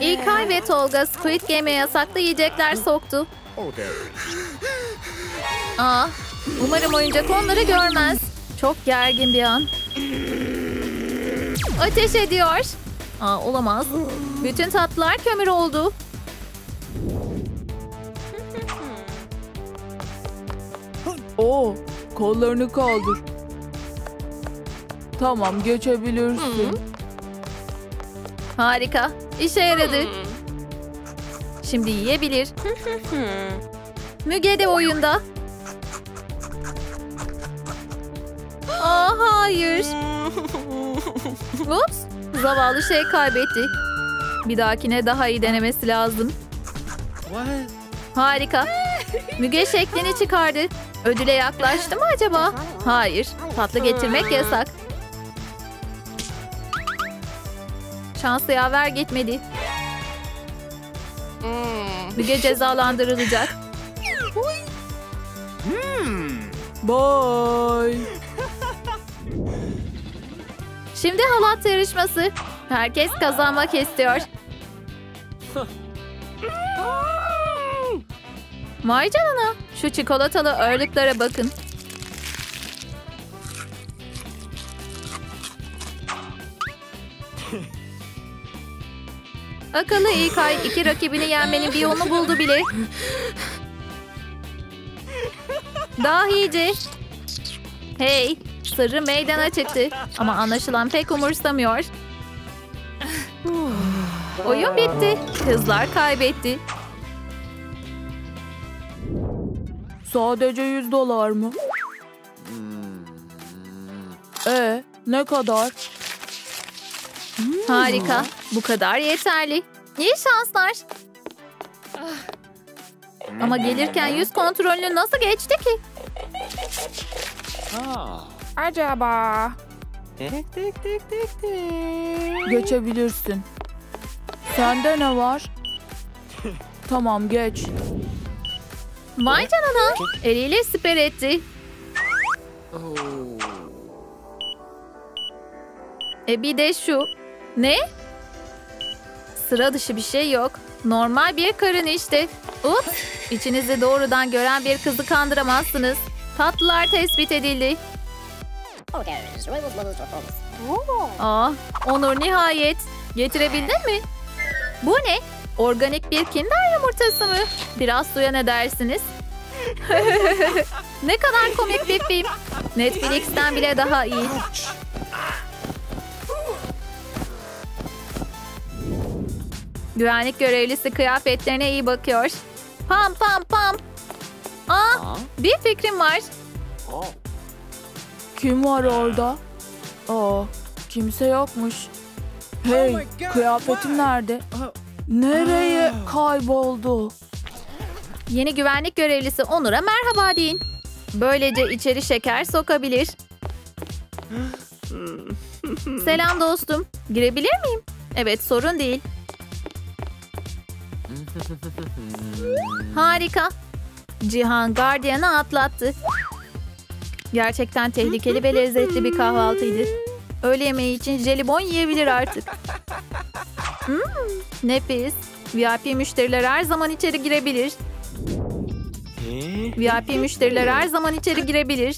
İlkay ve Tolga Squid Game'e yasaklı yiyecekler soktu. Oh. Aa, umarım oyuncak onları görmez. Çok gergin bir an. Ateş ediyor. Aa, olamaz. Bütün tatlılar kömür oldu. Oo, kollarını kaldır. Tamam, geçebilirsin. Harika. İşe yaradı. Şimdi yiyebilir. Müge de oyunda. Aa, hayır. Ups. Zavallı şey kaybetti. Bir dahakine daha iyi denemesi lazım. What? Harika. Müge şeklini çıkardı. Ödüle yaklaştı mı acaba? Hayır. Tatlı getirmek yasak. Şansı yaver gitmedi. Müge cezalandırılacak. Bye. Şimdi halat yarışması. Herkes kazanmak istiyor. Vay canına. Şu çikolatalı ağırlıklara bakın. Akıllı İlkay iki rakibini yenmenin bir yolunu buldu bile. Dahice. Hey, sırrı meydana çıktı. Ama anlaşılan pek umursamıyor. Oyun bitti. Kızlar kaybetti. Sadece 100 dolar mı? E ne kadar? Harika. Bu kadar yeterli. İyi şanslar. Ama gelirken yüz kontrolünü nasıl geçti ki? Ah. Acaba? Tik tik tik. Geçebilirsin. Sende ne var? tamam geç. Vay canına. Eliyle siper etti. Oh. E bir de şu. Ne? Sıra dışı bir şey yok. Normal bir karın işte. Ups. İçinizi doğrudan gören bir kızı kandıramazsınız. Tatlılar tespit edildi. Aa, Onur nihayet. Getirebildin mi? Bu ne? Organik bir kinder yumurtası mı? Biraz suya ne dersiniz? ne kadar komik bir film. Netflix'ten bile daha iyi. Güvenlik görevlisi kıyafetlerine iyi bakıyor. Pam pam pam. Aa, bir fikrim var. Oh. Kim var orada? Aa, kimse yokmuş. Hey, kıyafetim nerede? Nereye kayboldu? Yeni güvenlik görevlisi Onur'a merhaba deyin. Böylece içeri şeker sokabilir. Selam dostum. Girebilir miyim? Evet sorun değil. Harika. Cihan gardiyanı atlattı. Gerçekten tehlikeli ve lezzetli bir kahvaltıydı. Öğle yemeği için jelibon yiyebilir artık. Hmm, nefis. VIP müşteriler her zaman içeri girebilir. Eh? VIP müşteriler her zaman içeri girebilir.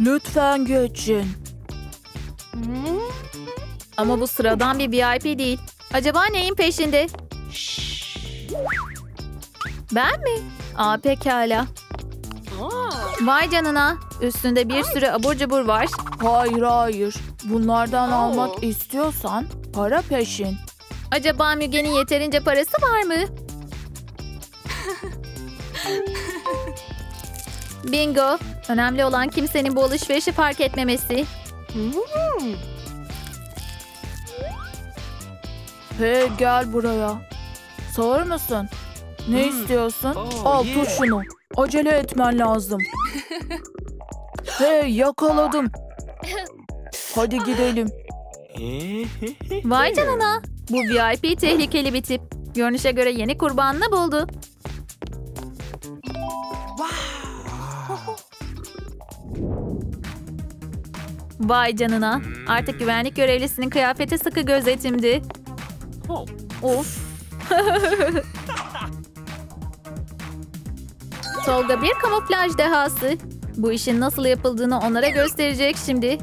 Lütfen geçin. Ama bu sıradan bir VIP değil. Acaba neyin peşinde? Ben mi? Aa pekala. Vay canına. Üstünde bir sürü abur cubur var. Hayır hayır. Bunlardan almak istiyorsan para peşin. Acaba Müge'nin yeterince parası var mı? Bingo. Önemli olan kimsenin bu alışverişi fark etmemesi. Hey gel buraya. Sağır mısın? Ne istiyorsun? Oh, Al yeah. tut şunu. Acele etmen lazım. hey yakaladım. Hadi gidelim. Vay canına. Bu VIP tehlikeli bir tip. Görünüşe göre yeni kurbanını buldu. Vay canına. Artık güvenlik görevlisinin kıyafeti sıkı gözetimdi. Of. Tolga bir kamuflaj dehası. Bu işin nasıl yapıldığını onlara gösterecek şimdi.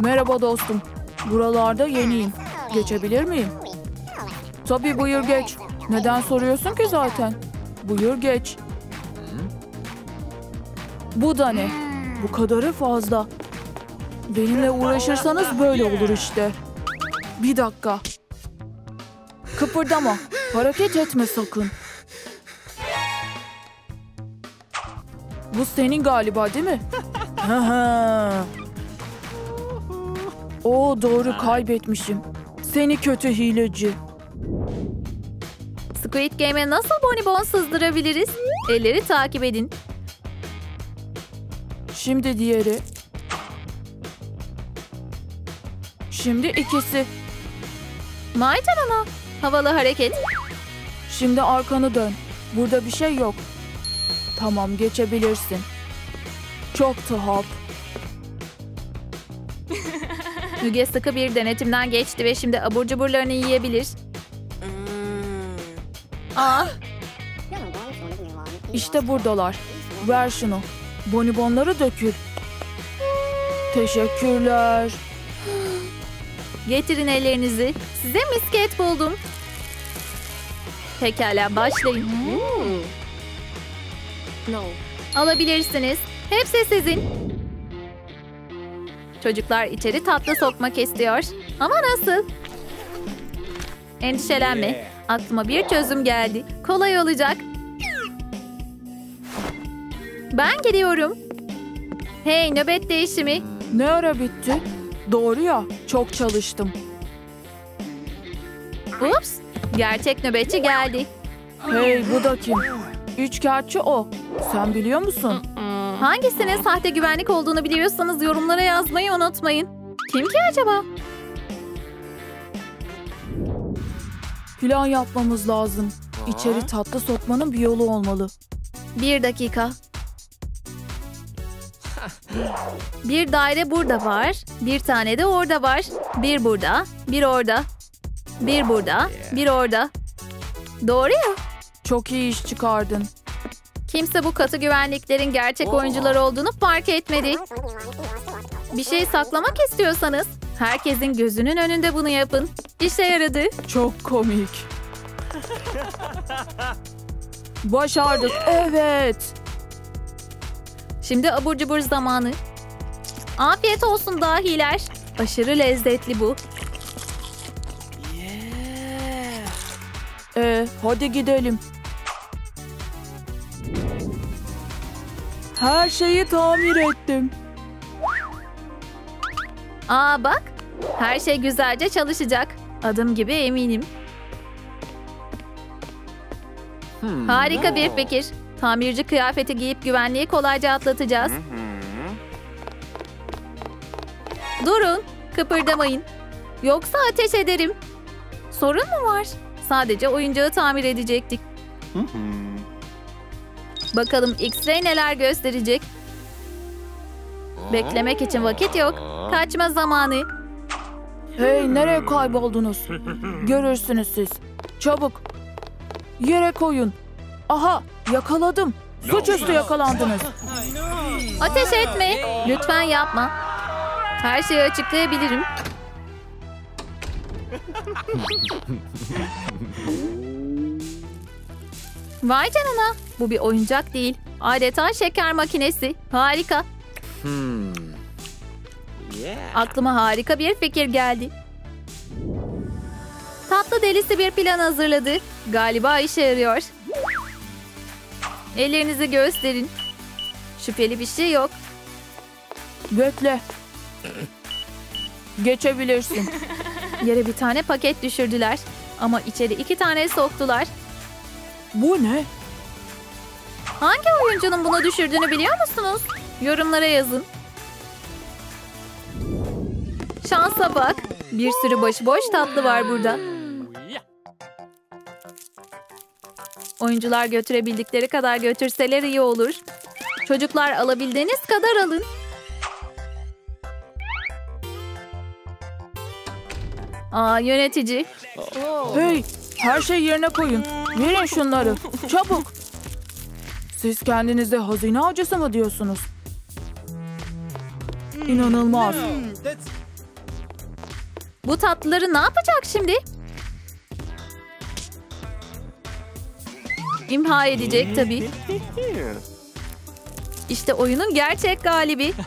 Merhaba dostum. Buralarda yeniyim. Geçebilir miyim? Tabii buyur geç. Neden soruyorsun ki zaten? Buyur geç. Bu da ne? Bu kadarı fazla. Benimle uğraşırsanız böyle olur işte. Bir dakika. Kıpırdama. Hareket etme sakın. Bu senin galiba değil mi? Oo doğru kaybetmişim. Seni kötü hileci. Squid Game'e nasıl bonibon sızdırabiliriz? Elleri takip edin. Şimdi diğeri. Şimdi ikisi. Vay canına. Havalı hareket. Şimdi arkanı dön. Burada bir şey yok. Tamam geçebilirsin. Çok tuhaf. Müge sıkı bir denetimden geçti ve şimdi abur cuburlarını yiyebilir. Aa, İşte buradalar. Ver şunu. Bonibonları dökül. Teşekkürler. Getirin ellerinizi. Size misket buldum. Pekala başlayın. Alabilirsiniz. Hepsi sizin. Çocuklar içeri tatlı sokmak istiyor. Ama nasıl? Endişelenme. Aklıma bir çözüm geldi. Kolay olacak. Ben gidiyorum. Hey nöbet değişimi. Ne ara bitti? Doğru ya. Çok çalıştım. Ups. Gerçek nöbetçi geldi. Hey bu da kim? Üçkağıtçı o. Sen biliyor musun? Hangisinin sahte güvenlik olduğunu biliyorsanız yorumlara yazmayı unutmayın. Kim ki acaba? Plan yapmamız lazım. İçeri tatlı sokmanın bir yolu olmalı. Bir dakika. Bir daire burada var. Bir tane de orada var. Bir burada, bir orada. Bir burada, bir orada. Doğru ya. Çok iyi iş çıkardın. Kimse bu katı güvenliklerin gerçek oyuncular olduğunu fark etmedi. Bir şey saklamak istiyorsanız herkesin gözünün önünde bunu yapın. İşe yaradı. Çok komik. Başardık. Evet. Şimdi abur cubur zamanı. Afiyet olsun dahiler. Aşırı lezzetli bu. Ee, hadi gidelim. Her şeyi tamir ettim. Aa bak. Her şey güzelce çalışacak. Adım gibi eminim. Harika bir fikir. Tamirci kıyafeti giyip güvenliği kolayca atlatacağız. Durun, kıpırdamayın. Yoksa ateş ederim. Sorun mu var? Sadece oyuncağı tamir edecektik. Bakalım X-Ray neler gösterecek. Beklemek için vakit yok. Kaçma zamanı. Hey nereye kayboldunuz? Görürsünüz siz. Çabuk. Yere koyun. Aha yakaladım. Suçüstü yakalandınız. Ateş etme. Lütfen yapma. Her şeyi açıklayabilirim. Vay canına. Bu bir oyuncak değil. Adeta şeker makinesi. Harika. Aklıma harika bir fikir geldi. Tatlı delisi bir plan hazırladı. Galiba işe yarıyor. Ellerinizi gösterin. Şüpheli bir şey yok. Bekle. Geçebilirsin. Yere bir tane paket düşürdüler. Ama içeri iki tane soktular. Bu ne? Hangi oyuncunun bunu düşürdüğünü biliyor musunuz? Yorumlara yazın. Şansa bak. Bir sürü başıboş tatlı var burada. Oyuncular götürebildikleri kadar götürseler iyi olur. Çocuklar alabildiğiniz kadar alın. Aa yönetici. Hey, her şey yerine koyun. Verin şunları. Çabuk. Siz kendinize hazine avcısı mı diyorsunuz? İnanılmaz. Bu tatlıları ne yapacak şimdi? İmha edecek tabii. İşte oyunun gerçek galibi.